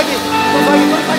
consegue, consegue,